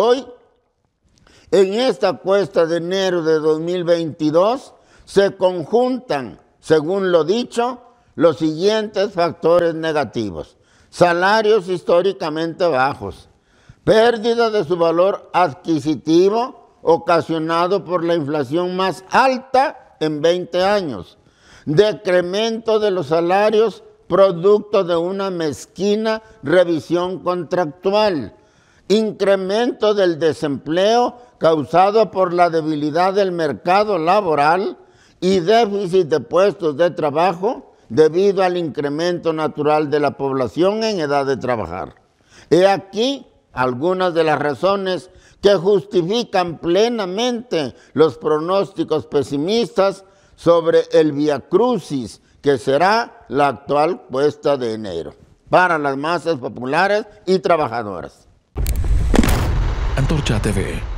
Hoy, en esta cuesta de enero de 2022, se conjuntan, según lo dicho, los siguientes factores negativos. Salarios históricamente bajos, pérdida de su valor adquisitivo ocasionado por la inflación más alta en 20 años, decremento de los salarios producto de una mezquina revisión contractual, incremento del desempleo causado por la debilidad del mercado laboral y déficit de puestos de trabajo debido al incremento natural de la población en edad de trabajar. He aquí algunas de las razones que justifican plenamente los pronósticos pesimistas sobre el Via Crucis que será la actual cuesta de enero para las masas populares y trabajadoras. Antorcha TV